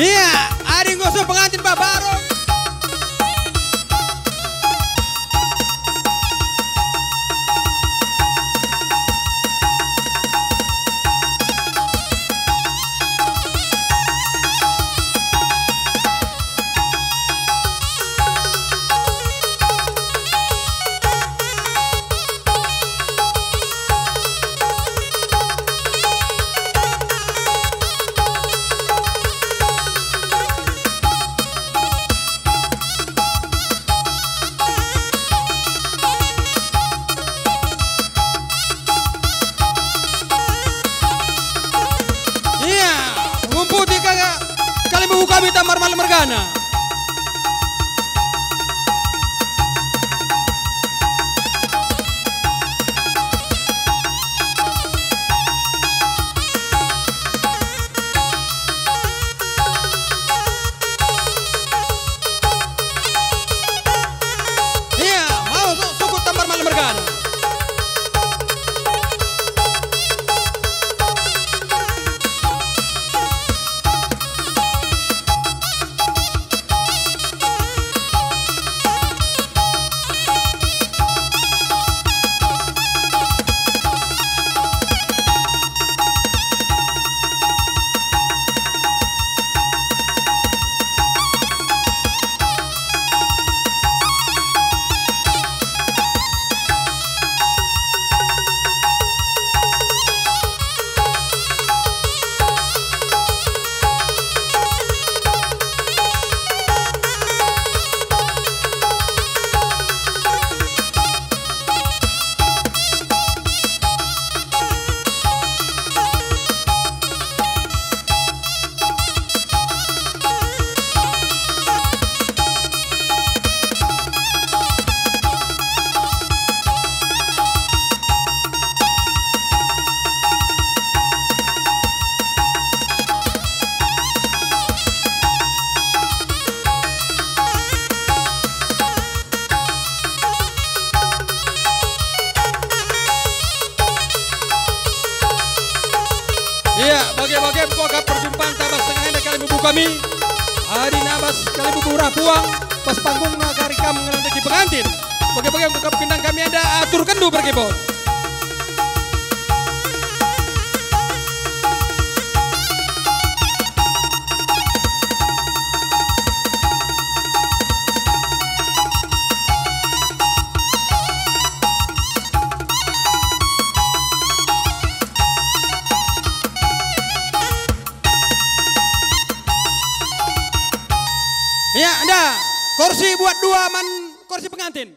Iya, ada yang gosok pengantin Pak Barong. Kami tamar malam mergana. Kami. Hari nabas kali bubu rapuang, pas panggung kamu ngelandaki pengantin. Bagai-bagai buka kendang kami ada atur kendu pergi kursi buat dua man kursi pengantin.